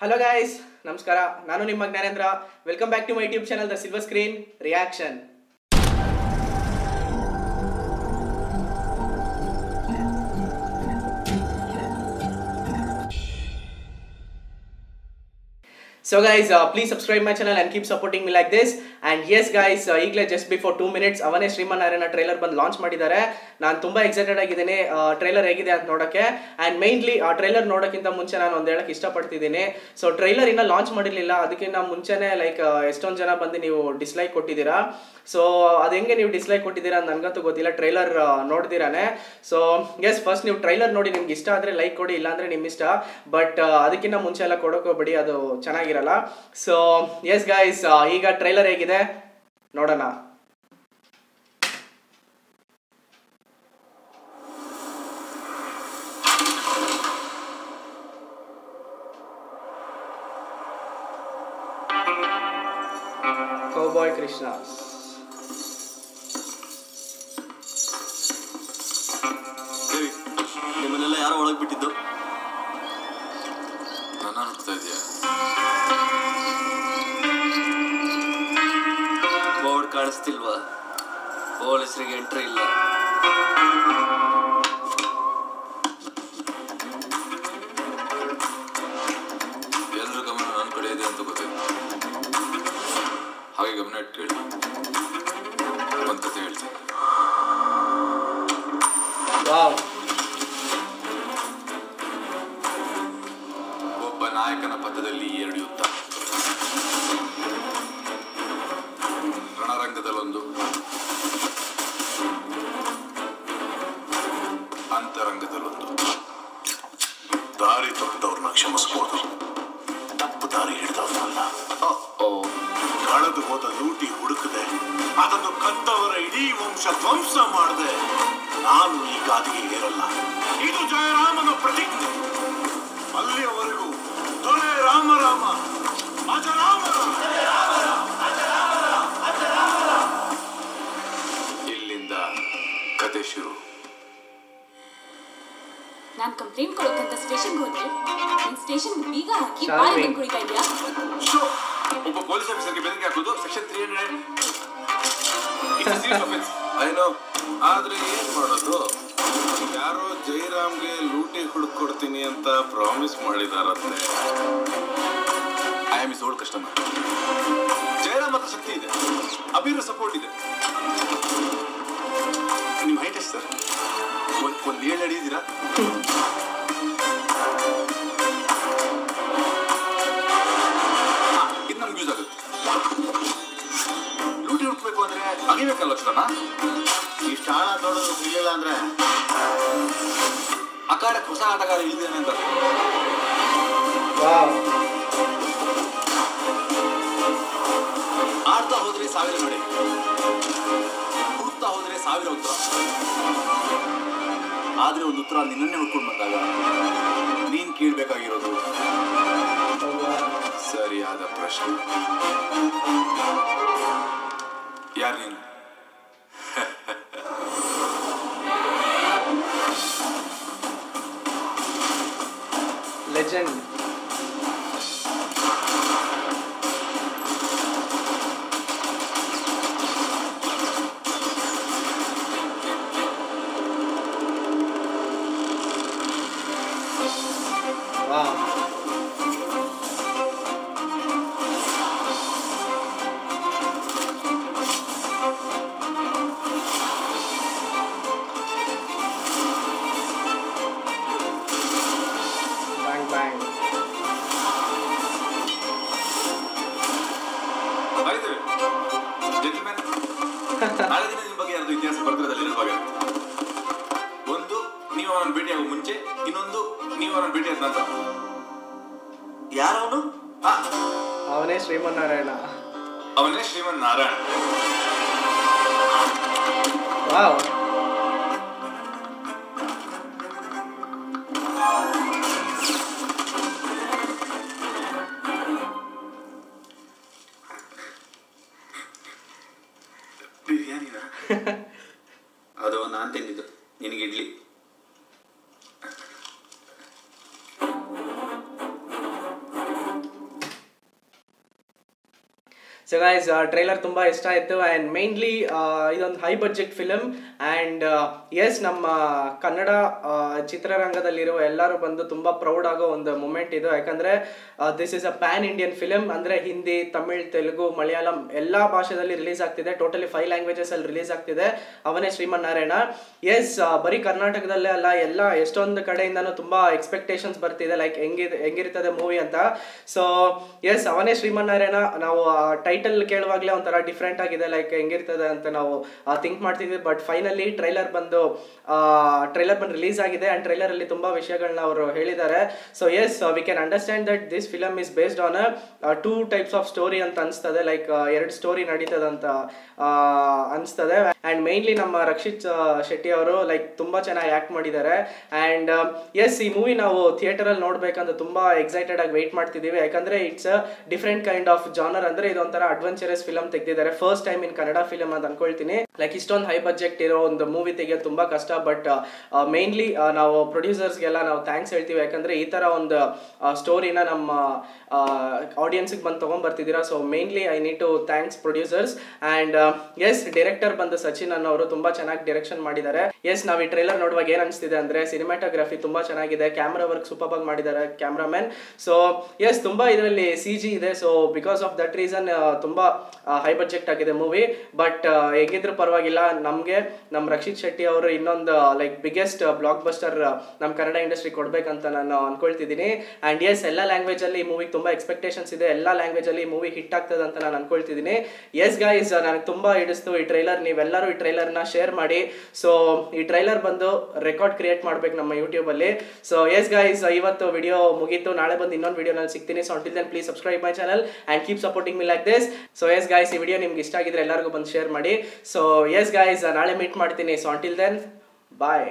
Hello guys ನಮಸ್ಕಾರ ನಾನು ನಿಮ್ಮ Jnanendra welcome back to my YouTube channel the silver screen reaction so guys please subscribe my channel and keep supporting me like this and yes guys ಈಗಲೇ just before two minutes Avane Srimannarayana trailer ಬಂದು launch ಮಾಡಿದ್ದಾರೆ. ನಾನು ತುಂಬ excited ಆಗಿದ್ದೀನಿ trailer ಹೇಗಿದೆ ಅಂತ ನೋಡೋಕ್ಕೆ. And mainly ಆ ಟ್ರೈಲರ್ ನೋಡೋಕ್ಕಿಂತ ಮುಂಚೆ ನಾನು ಒಂದು ಹೇಳಕ್ಕೆ ಇಷ್ಟಪಡ್ತಿದ್ದೀನಿ. ಸೊ ಟ್ರೈಲರ್ ಇನ್ನೂ ಲಾಂಚ್ ಮಾಡಿರಲಿಲ್ಲ. ಅದಕ್ಕಿಂತ ಮುಂಚೆನೇ ಲೈಕ್ ಎಷ್ಟೊಂದು ಜನ ಬಂದು ನೀವು ಡಿಸ್ಲೈಕ್ ಕೊಟ್ಟಿದ್ದೀರಾ. ಸೊ ಅದು ಹೆಂಗೆ ನೀವು ಡಿಸ್ಲೈಕ್ ಕೊಟ್ಟಿದ್ದೀರಾ ಅಂತ ನನಗಂತೂ ಗೊತ್ತಿಲ್ಲ. ಟ್ರೈಲರ್ ನೋಡ್ದಿರಾನೆ. ಸೊ ಎಸ್ ಫಸ್ಟ್ ನೀವು ಟ್ರೈಲರ್ ನೋಡಿ ನಿಮ್ಗೆ ಇಷ್ಟ ಆದರೆ ಲೈಕ್ ಕೊಡಿ, ಇಲ್ಲಾಂದರೆ ನಿಮ್ಮ ಇಷ್ಟ. ಬಟ್ ಅದಕ್ಕಿಂತ ಮುಂಚೆ ಎಲ್ಲ ಕೊಡೋಕೋಬೇಡಿ ಅದು ಅದು ಚೆನ್ನಾಗಿರಲ್ಲ ಸೊ ಎಸ್ ಗೈಸ್ ಈಗ ಟ್ರೈಲರ್ ಹೇಗಿದೆ? ನೋಡೋಣ. ಕೌಬಾಯ್ ಕೃಷ್ಣ ನಿಮ್ಮನ್ನೆಲ್ಲ ಯಾರೋ ಒಳಗೆ ಬಿಟ್ಟಿದ್ದು? ನನ್ನ ನೋಡ್ತಾ ಇದೆಯಾ ಕಾಣಿಸ್ತಿಲ್ವಾ? ಪೊಲೀಸರಿಗೆ ಎಂಟ್ರಿ ಇಲ್ಲ. ಎಲ್ಲರೂ ಗಮನ ನನ್ನ ಕಡೆ ಇದೆ ಅಂತ ಗೊತ್ತಿಲ್ಲ. ಹಾಗೆ ಗಮನ ಇಟ್ಟು ಒಂದು ಕತೆ ಹೇಳ್ತೀನಿ. ರಣರಂಗದಲ್ಲೊಂದು ಅಂತರಂಗದಲ್ಲೊಂದು. ದಾರಿ ತಪ್ಪಿದವ್ರನ್ನ ಕ್ಷಮಿಸ್ಬೋದು. ತಪ್ಪು ದಾರಿ ಹಿಡಿದವ್ರನ್ನಲ್ಲ. ಕಳೆದು ಹೋದ ಲೂಟಿ ಹುಡುಕದೆ ಅದನ್ನು ಕತ್ತವರ ಇಡೀ ವಂಶ ಧ್ವಂಸ ಮಾಡದೆ ನಾನು ಈ ಗಾದಿಗೆ ಏರಲ್ಲ. ಇದು ಜಯರಾಮನ ಪ್ರತಿಜ್ಞೆ. ಅಲ್ಲಿಯವರೆಗೂ ಸ್ಟೇಷನ್ಗೆ ಹೋದ್ರೆ? ನೀನ್ ಸ್ಟೇಷನ್ ಬೀಗ ಹಾಕಿ ಶಾರ್ವಿ. ಬಾಯಿ ಬಂದ್ ಕುಡಿತಾ ಇದ್ಯಾ ಶೋ ಒಬ್ಬ ಪೊಲೀಸ್ ಆಫೀಸರ್ಗೆ ಬೆದರಿಕೆ ಹಾಕೋದು ಸೆಕ್ಷನ್ ತ್ರೀ ಹಂಡ್ರೆಡ್ ಏನೋ ಆದ್ರೆ ಏನ್ ಮಾಡೋದು? ಯಾರೋ ಜೈರಾಮ್ಗೆ ಲೂಟಿ ಹುಡುಕೊಡ್ತೀನಿ ಅಂತ promise ಮಾಡಿದಾರಂತೆ. I am is old customer Jairam ಹತ್ರ ಶಕ್ತಿ ಇದೆ. ಅಭಿರು ಸಪೋರ್ಟ್ ಇದೆ. ನಿಮ್ಮ ಹೈಟ್ ಎಷ್ಟು ಸರ್ ಒಂದ್ ಒಂದು ಏಳು ಅಡಿ ಇದ್ದೀರಾ ಅಂದ್ರೆ ಲಕ್ಷ್ಮಣ ಇಷ್ಟು ಆಳ ನೋಡೋದು ಸಿಗಲಿಲ್ಲ ಅಂದ್ರೆ. ಅಕಾಡಕ್ಕೆ ಹೊಸ ಆಟಗಾರ ಇಲ್ದೇನೆ ಅಂತ ಆಡ್ತಾ ಹೋದ್ರೆ ಸಾವಿರ ನೋಡಿ. ಹುಡುಕ್ತಾ ಹೋದ್ರೆ ಸಾವಿರ ಉತ್ತರ. ಆದ್ರೆ ಒಂದು ಉತ್ತರ ನಿನ್ನನ್ನೇ ಹುಡ್ಕೊಂಡು ಬಂದಾಗ ನೀನ್ ಕೇಳ್ಬೇಕಾಗಿರೋದು. ಸರಿಯಾದ ಪ್ರಶ್ನೆ. ಯಾರು ನೀನು? ಯಾರವನು? Avane Srimannarayana. Avane Srimannarayana wow. So guys trailer ತುಂಬ ಇಷ್ಟ ಆಯಿತು ಆ್ಯಂಡ್ ಮೇನ್ಲಿ ಇದೊಂದು high budget film and yes ನಮ್ಮ ಕನ್ನಡ ಆ, ಚಿತ್ರರಂಗದಲ್ಲಿರುವ ಎಲ್ಲರೂ ಬಂದು ತುಂಬ ಪ್ರೌಡ್ ಆಗೋ ಒಂದು ಮೂಮೆಂಟ್ ಇದು. ಯಾಕಂದರೆ this is a pan Indian film ಅಂದರೆ ಹಿಂದಿ ತಮಿಳ್ ತೆಲುಗು ಮಲಯಾಳಂ ಎಲ್ಲ ಭಾಷೆದಲ್ಲಿ ರಿಲೀಸ್ ಆಗ್ತಿದೆ. ಟೋಟಲಿ ಫೈವ್ ಲ್ಯಾಂಗ್ವೇಜಸ್ ಅಲ್ಲಿ ರಿಲೀಸ್ ಆಗ್ತಿದೆ. ಅವನೇ ಶ್ರೀಮನ್ನಾರಾಯಣ ಎಸ್ ಬರೀ ಕರ್ನಾಟಕದಲ್ಲೇ ಅಲ್ಲ ಎಲ್ಲ ಎಷ್ಟೊಂದು ಕಡೆಯಿಂದನೂ ತುಂಬ ಎಕ್ಸ್ಪೆಕ್ಟೇಷನ್ಸ್ ಬರ್ತಿದೆ ಲೈಕ್ ಹೆಂಗಿದೆ ಹೆಂಗಿರ್ತದೆ ಮೂವಿ ಅಂತ. ಸೊ ಎಸ್ ಅವನೇ ಶ್ರೀಮನ್ನಾರಾಯಣ ನಾವು ಟೈಟಲ್ ಕೇಳುವಾಗಲೇ ಒಂಥರ ಡಿಫ್ರೆಂಟ್ ಆಗಿದೆ ಲೈಕ್ ಹೆಂಗಿರ್ತದೆ ಅಂತ ನಾವು ಥಿಂಕ್ ಮಾಡ್ತಿದ್ವಿ. ಬಟ್ ಫೈನಲಿ ಟ್ರೈಲರ್ ಬಂದು ಟ್ರೈಲರ್ ಬಂದು ರಿಲೀಸ್ ಆಗಿದೆ ಆ್ಯಂಡ್ ಟ್ರೈಲರಲ್ಲಿ ತುಂಬ ವಿಷಯಗಳನ್ನ ಅವರು ಹೇಳಿದ್ದಾರೆ. So yes we can understand that this film is based on two types of story ಅಂತ ಅನಿಸ್ತದೆ. ಲೈಕ್ ಎರಡು ಸ್ಟೋರಿ ನಡೀತದೆ ಅಂತ ಅನಿಸ್ತದೆ. ಆ್ಯಂಡ್ ಮೇನ್ಲಿ ನಮ್ಮ ರಕ್ಷಿತ್ ಶೆಟ್ಟಿ ಅವರು ಲೈಕ್ ತುಂಬ ಚೆನ್ನಾಗಿ ಆ್ಯಕ್ಟ್ ಮಾಡಿದ್ದಾರೆ. ಆ್ಯಂಡ್ ಎಸ್ ಈ ಮೂವಿ ನಾವು ಥಿಯೇಟರಲ್ಲಿ ನೋಡಬೇಕಂತ ತುಂಬ ಎಕ್ಸೈಟೆಡ್ ಆಗಿ ವೆಯ್ಟ್ ಮಾಡ್ತಿದ್ದೀವಿ. ಯಾಕಂದರೆ it's a different kind of genre ಅಂದರೆ ಇದೊಂಥರ ಅಡ್ವೆಂಚರಸ್ ಫಿಲಮ್ ತೆಗೆದಿದ್ದಾರೆ. First time in Kannada film ಅಂತ ಅನ್ಕೊಳ್ತೀನಿ. ಲೈಕ್ ಇಷ್ಟೊಂದು ಹೈ ಬಜೆಟ್ ಇರೋ ಒಂದು ಮೂವಿ ತೆಗೆಯೋದು ತುಂಬಾ ಕಷ್ಟ ಬಟ್ ಮೇನ್ಲಿ ನಾವು ಪ್ರೊಡ್ಯೂಸರ್ಸ್ಗೆಲ್ಲ ನಾವು ಥ್ಯಾಂಕ್ಸ್ ಹೇಳ್ತೀವಿ. ಯಾಕಂದ್ರೆ ಈ ತರ ಒಂದು ಸ್ಟೋರಿನ ನಮ್ಮ ಆಡಿಯನ್ಸ್ಗೆ ಬಂದು ತೊಗೊಂಬರ್ತಿದ್ದೀರಾ. So mainly I need to thanks producers and yes director ಬಂದು ಸಚಿನ್ ಅನ್ನೋರು ತುಂಬಾ ಚೆನ್ನಾಗಿ ಡೈರೆಕ್ಷನ್ ಮಾಡಿದ್ದಾರೆ. ಎಸ್ ನಾವು ಈ ಟ್ರೈಲರ್ ನೋಡುವಾಗ ಏನು ಅನಿಸ್ತಿದೆ ಅಂದ್ರೆ ಸಿನಿಮಾಟೋಗ್ರಫಿ ತುಂಬಾ ಚೆನ್ನಾಗಿದೆ. ಕ್ಯಾಮ್ರಾ ವರ್ಕ್ ಸೂಪರ್ ಆಗಿ ಮಾಡಿದ್ದಾರೆ ಕ್ಯಾಮ್ರಾಮನ್ ಸೊ ಎಸ್ ತುಂಬಾ ಇದರಲ್ಲಿ ಸಿ ಜಿ ಇದೆ. So because of that reason ತುಂಬ ಹೈ ಬಜೆಟ್ ಆಗಿದೆ ಮೂವಿ ಬಟ್ ಹೇಗಿದ್ರು ಪರವಾಗಿಲ್ಲ. ನಮಗೆ ನಮ್ಮ ರಕ್ಷಿತ್ ಶೆಟ್ಟಿ ಅವರು ಇನ್ನೊಂದು ಲೈಕ್ ಬಿಗ್ಗೆಸ್ಟ್ ಬ್ಲಾಕ್ ಬಸ್ಟರ್ ನಮ್ಮ ಕನ್ನಡ ಇಂಡಸ್ಟ್ರಿ ಕೊಡ್ಬೇಕಂತ ನಾನು ಅನ್ಕೊಳ್ತಿದ್ದೀನಿ. ಆ್ಯಂಡ್ ಎಸ್ ಎಲ್ಲ ಲ್ಯಾಂಗ್ವೇಜಲ್ಲಿ ಈ ಮೂವಿಗೆ ತುಂಬಾ ಎಕ್ಸ್ಪೆಕ್ಟೇಷನ್ಸ್ ಇದೆ. ಎಲ್ಲ ಲ್ಯಾಂಗ್ವೇಜಲ್ಲಿ ಈ ಮೂವಿ ಹಿಟ್ ಆಗ್ತದೆ ಅಂತ ನಾನು ಅನ್ಕೊಳ್ತಿದ್ದೀನಿ. ಎಸ್ ಗೈಸ್ ನನಗೆ ತುಂಬ ಹಿಡಿಸ್ತು ಈ ಟ್ರೈಲರ್ ನೀವೆಲ್ಲರೂ ಈ ಟ್ರೈಲರ್ನ ಶೇರ್ ಮಾಡಿ. ಸೊ ಈ ಟ್ರೈಲರ್ ಬಂದು ರೆಕಾರ್ಡ್ ಕ್ರಿಯೇಟ್ ಮಾಡ್ಬೇಕು ನಮ್ಮ ಯೂಟ್ಯೂಬಲ್ಲಿ ಸೊ ಎಸ್ ಗೈಸ್ ಇವತ್ತು ವಿಡಿಯೋ ಮುಗೀತು. ನಾಳೆ ಬಂದು ಇನ್ನೊಂದು ವಿಡಿಯೋನಲ್ಲಿ ಸಿಗ್ತೀನಿ. So until then please subscribe my channel and keep supporting me like this so yes guys ಈ ವಿಡಿಯೋ ನಿಮ್ಗೆ ಇಷ್ಟ ಆಗಿದ್ರೆ ಎಲ್ಲರಿಗೂ ಬಂದು ಶೇರ್ ಮಾಡಿ. ಸೊ ಎಸ್ ಗಾಯ್ಸ್ ನಾಳೆ ಮೀಟ್ ಮಾಡ್ತೀನಿ. So until then bye